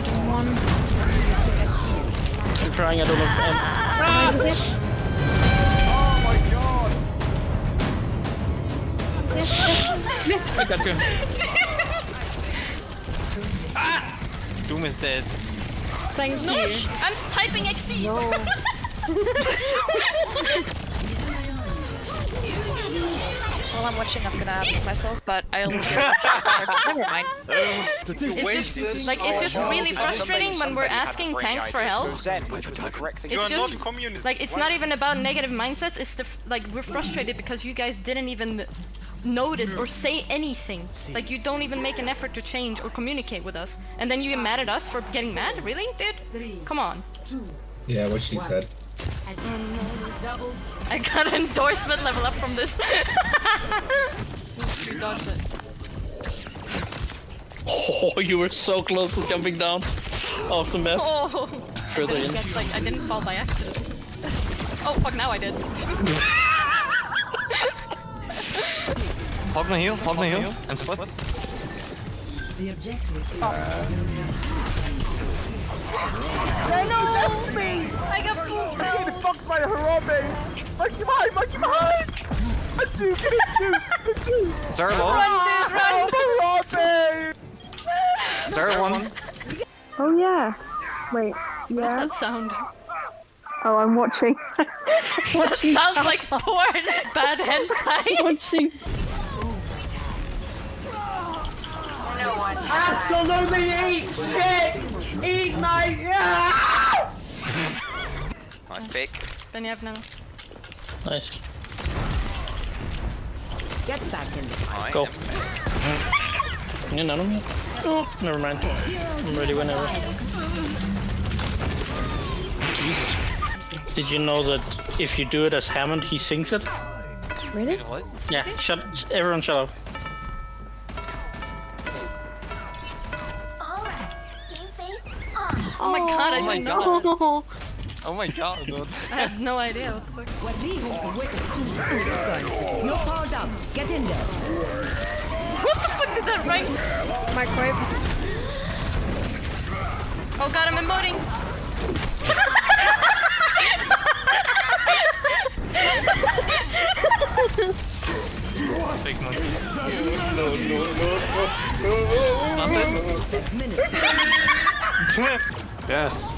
died in one. I'm trying, I don't know. Um, Oh my god! I got you. Doom is dead. Thank No, you. I'm typing XD. While I'm watching, I'm gonna mute myself, but I'll. Never mind. It's just like it's just really frustrating when we're asking tanks for help. Zen, which was the correct thing. It's You are not just like it's not even about negative mindsets. It's the like we're frustrated because you guys didn't even notice or say anything. Like you don't even make an effort to change or communicate with us, and then you get mad at us for getting mad. Really, dude? Come on. Yeah, what she said. I got an endorsement level up from this. you dodged it. Oh, you were so close to jumping down off the map. Oh, Further I didn't in. get, like I didn't fall by accident. Oh fuck! Now I did. Hold my heel, hold my heel, and split. no! me! I got pulled Getting fucked by a Harambe! Monkey behind, monkey behind! A Duke and a Duke! The Duke! Zero, Run, dude, run! Oh, Harambe! zero one. Oh yeah. Wait. What Yeah. does that sound? Oh, I'm watching. watching. Sounds like porn! Bad hentai! watching. Absolutely eat shit! Eat my... Yeah! Nice pick. Then you have now. Nice. Get back I Go. am You none of me? Oh, never mind. I'm ready whenever. Jesus. Did you know that if you do it as Hammond, he sings it? Really? What? Yeah, shut. Everyone shut up. Oh I Oh my didn't know. Oh my god, dude. I had no idea. What the fuck. You're powered up. Get in there. What the fuck did that rank? Microwave. Oh god, I'm emoting. Big monkey. Yes.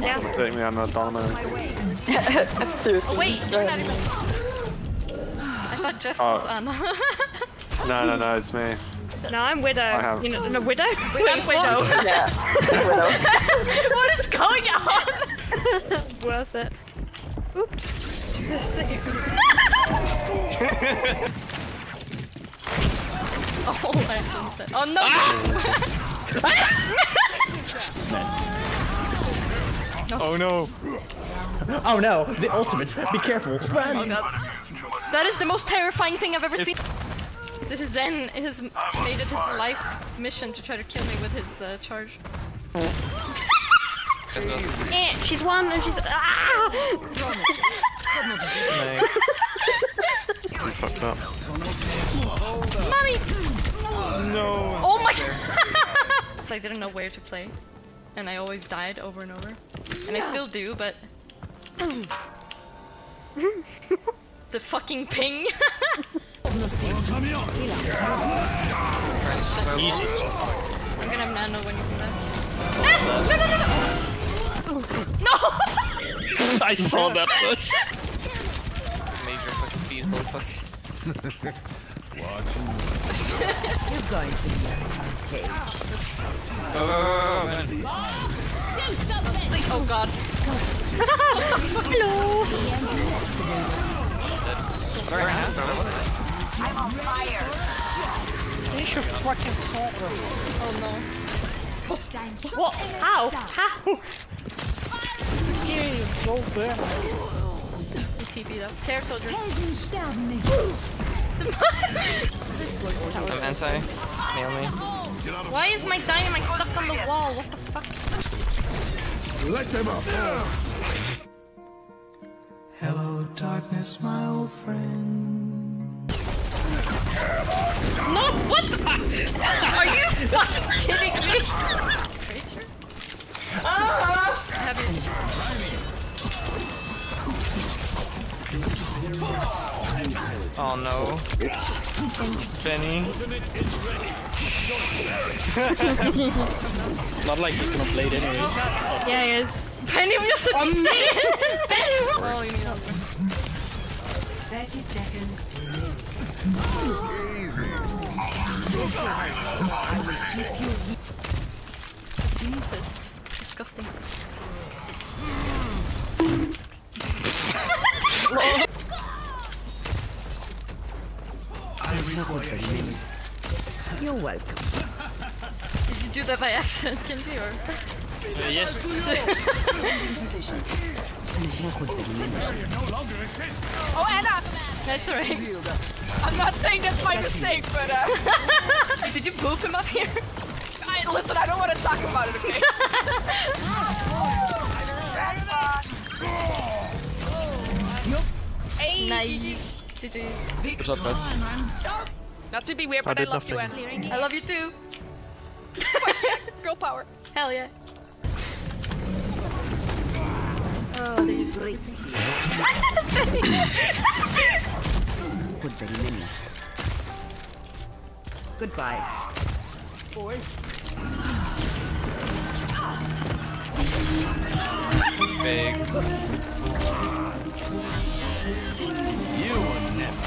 Yeah. Take me, I'm not dominant. Oh wait, you're not even. I thought Jess was Oh. Anna. No, no, no, it's me. No, I'm widow. I have- You know, no, widow. I'm Widow. what is going on? Worth it. Oops. Oh, I have to Oh no! Oh no. Oh no, the ultimate. Be careful. Oh god. That is the most terrifying thing I've ever seen. This is Zen has made it his life mission to try to kill me with his uh, charge. Eh, she's one and she's ah. You fucked up. Mommy! No. Oh my god! I didn't know where to play. And I always died over and over. And I still do, but... the fucking ping! Easy. I'm gonna have nano when you come back. Ah! No, no, no, no! No! I saw that push. Major fucking feasible fuck. You're going to Oh god. Very nice. You should fucking fall. Oh no. What? How? How? You roll burn. He TP'd up. Care soldier. I'm anti. Nail me. Why is my dynamite stuck on the wall? What the fuck? Hello, darkness, my old friend. No! What the fuck? Are you fucking kidding me? Tracer? Ah! Have you? Oh no. Benny. Not like he's gonna blade anyway. Yeah, he is. Penny was a Penny! Oh, you need help. 30 seconds. Deepest. Disgusting. You're welcome. Did you do that by accident, Kenji, or? Uh, yes. Oh, Anna! That's alright. I'm not saying that's my mistake, but uh, Did you poop him up here? I, listen, I don't want to talk about it, okay? Nice. GG. GG. Good job, guys. Not to be weird, but I, did love you, nothing. Anna. I love you too. Girl power. Hell yeah. Oh, they used everything. Good very many. Goodbye. Big.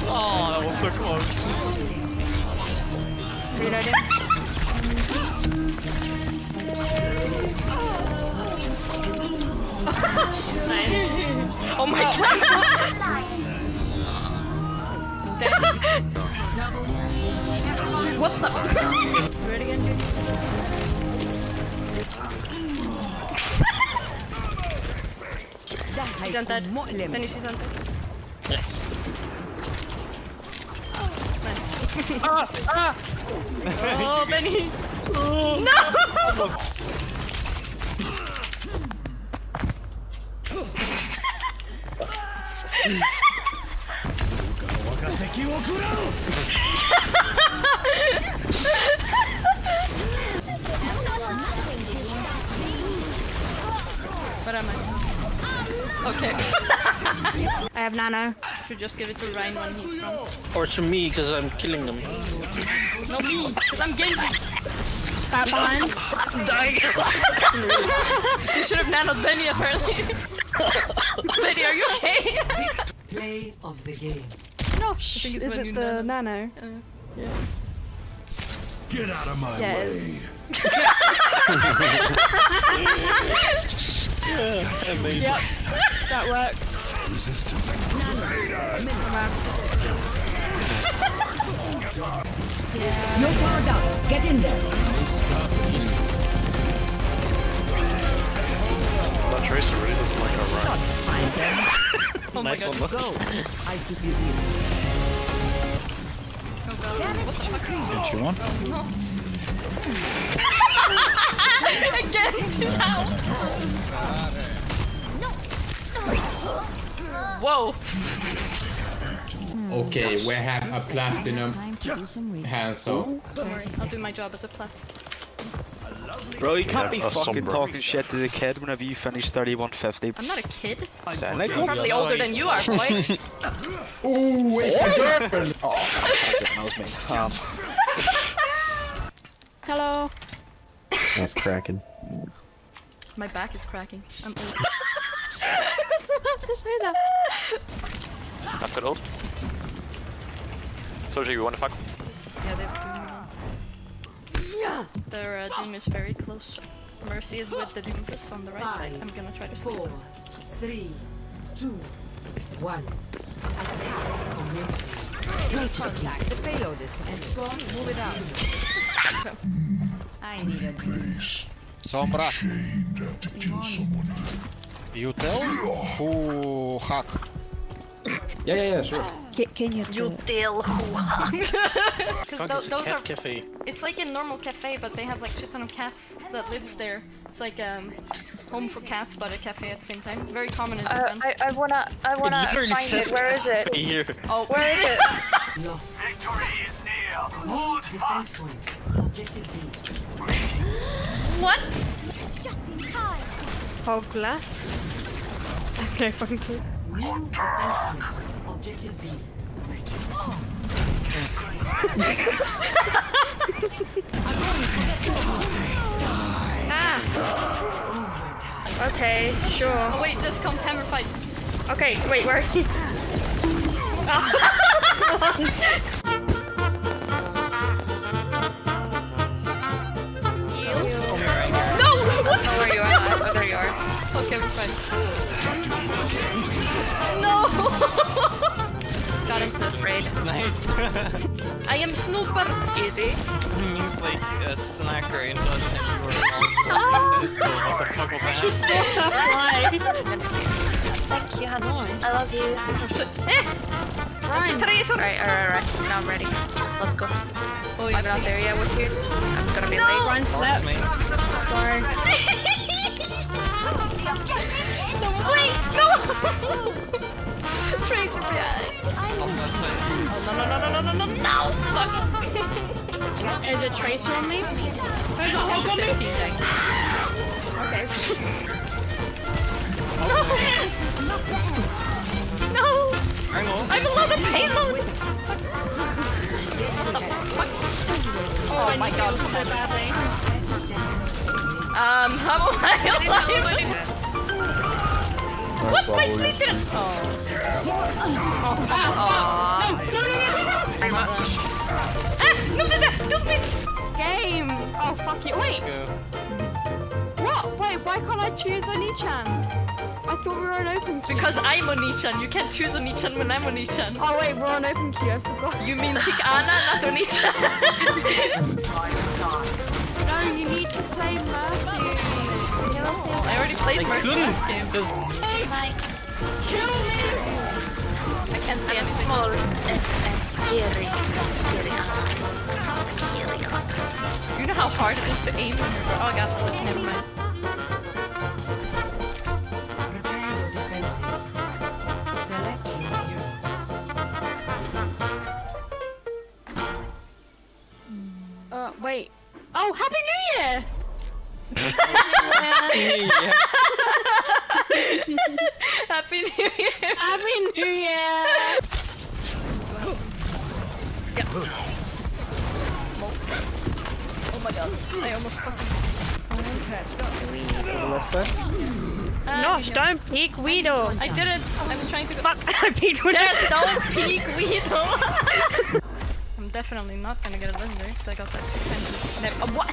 Oh, that was so close. Oh my god! what the? Do it again, dude. She's undead. Then she's undead. Nice. Oh, Benny! No! Where am I? Okay. I have nano. Should just give it to Ryan when he's front. Or to me, because I'm killing them. No me, because I'm Genji. Back behind. You should have nanoed Benny apparently. Benny, are you okay? Play of the game. Gosh, think it's is when it the nano. nano? Uh, Get out of my Yeah, it way. is. Amazing. Yep, that works. Resistance. You're powered up. Get in there. That Tracer really doesn't like our run. Find them. Oh my Nice god. one, Go. I keep you here. What the? Didn't you want? Again! Whoa! Okay, we have a platinum Hanzo. Don't worry, I'll do my job as a plat. Bro, you can't be Yeah, a fucking talking shit to the kid whenever you finish 3150. I'm not a kid. I'm probably older than you are, boy. Ooh, it's a German! Oh, that was me. Um, Hello. That's cracking. My back is cracking. I'm old. I was about to say that. I've got ult. Soji, you wanna fuck? Yeah, they have Doom. Their uh, Doom is very close. Mercy is with the Doomfist on the right side. I'm gonna try to sleep. Four, three, two, one. Attack commencing. Nature attack. The payload is escort. Move it out. I need a drink. Sombra, Shamed to have to kill someone. You tell who hack. Yeah, yeah, yeah, sure. Can, can you do it? Because Fuck, tho it's a those cat are. cafe. It's like a normal cafe, but they have like shit ton of cats that lives there. It's like um, home for cats, but a cafe at the same time. Very common in Uh, Japan. I, I wanna, I wanna find says it. Where is it? Here. Oh, Where is it? Lost. New defense point. Objective B. What? Just in time. Left. I have no fucking clue. Objective B. Ah. Okay, sure. Oh wait, just come hammer fight. Okay, wait, where are are. Okay, we're fine. No! God, I'm so afraid. Nice. I am Snooper! Easy. It means like a snacker in Dutch and you were That's cool. What the fuck was that? Just saw that Thank you, Hanoi. I love you. Eh! Ryan. Alright, alright, alright. Now I'm ready. Let's go. Oh, I'm not there yet with you. I'm gonna be No. late. Ryan slept. Me. Sorry. Tracer behind! Side. No, no, no, no, no, no, no, no! Fuck! Is it Tracer on me? There's a hog on me! Okay. No! On. I'm a lot of payload! What the fuck? Oh my god. So badly. Um, how am I alive? What? My sleep didn't- Oh. Oh. No, no, no, no, no. Ah! No, no, no! Don't be... Game. Oh, fuck you. Wait, what? Wait, why can't I choose Oni-chan? I thought we were on open queue. Because I'm Onichan. You can't choose Onichan when I'm Onichan. Oh wait, we're on open queue. I forgot. You mean pick Anna, not Onichan? No, you need to play Mercy. I already played I Mercy couldn't. last game. Just Kill me. I can't see I'm anything. small and, and scary. Scary. I'm scary. You know how hard it is to aim when you're... Oh god, that's never mind. Prepare your defenses. Select your hero. Uh, wait. Oh, Happy New Year! yeah. Happy New Year! Happy New Year! Oh my god, I almost fucking... Nosh, don't peek Weedle! I did it! I was trying to go... Fuck, I peeked Weedle! Just don't peek Weedle! I'm definitely not gonna get a legendary because I got that two times. No, uh, what?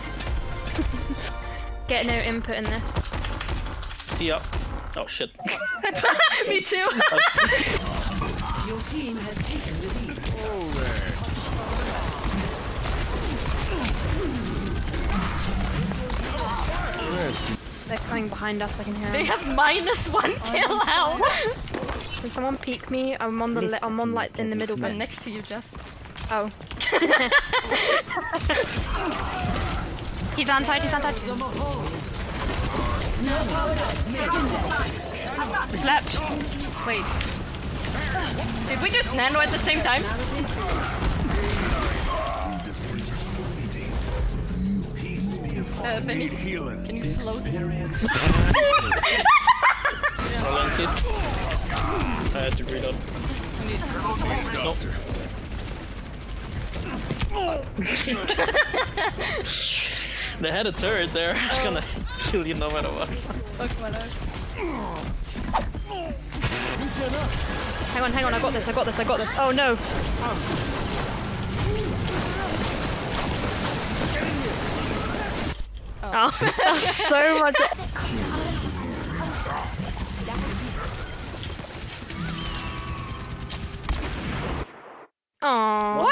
Get no input in this. see ya. Oh shit. Me too! Your team has taken the lead. They're coming behind us, I can hear them. they have minus one kill out! Can someone peek me? I'm on the le- I'm on like in the middle I'm bit. next to you, Jess. Oh. he's outside, he's outside. Slept. Wait. Did we just nano at the same time? Uh, Benny, can you? Roland it. I had to reload. Nope. they had a turret there. It's gonna oh. kill you no matter what. Fuck my life. Hang on, hang on, I got this, I got this, I got this. Oh no. Oh, oh that's so much. Aww. What?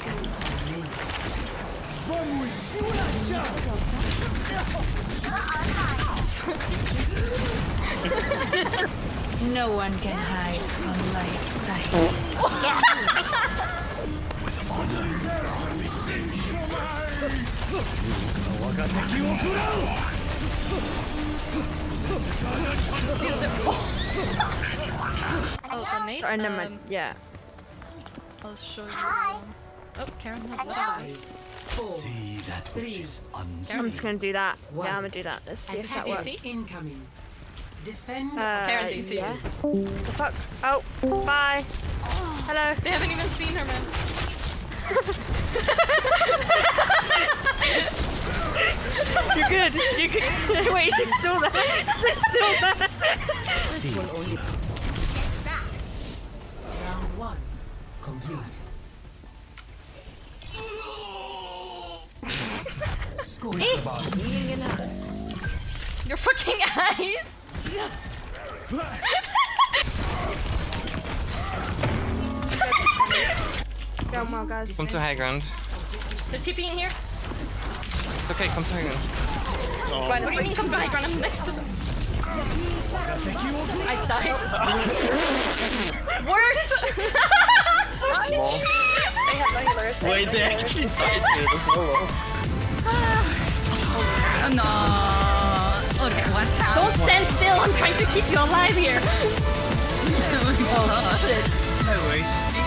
No one can hide from my sight. Oh Oh, the nade? Sorry, never mind. Um, Yeah. I'll show you. Oh, Karen has eyes. See that which is I'm just gonna do that. Yeah, I'm gonna do that. Let's see if that works. incoming. Defend Uh, Karen DC. yeah. The fuck? Oh, bye. Hello. They haven't even seen her, man. You're good. You're good. Wait, she's still there. She's still there. This will only round one complete. Score healing enough. Your fucking eyes! Going well, guys. Come to high ground. They're TPing here. It's okay, come to high ground. What do you mean come to high ground? I'm next to them. I died. Worse! They have no healers. they Wait, they actually died to the solo. No. Okay, watch out. Don't stand still, I'm trying to keep you alive here! oh, oh shit. No worries.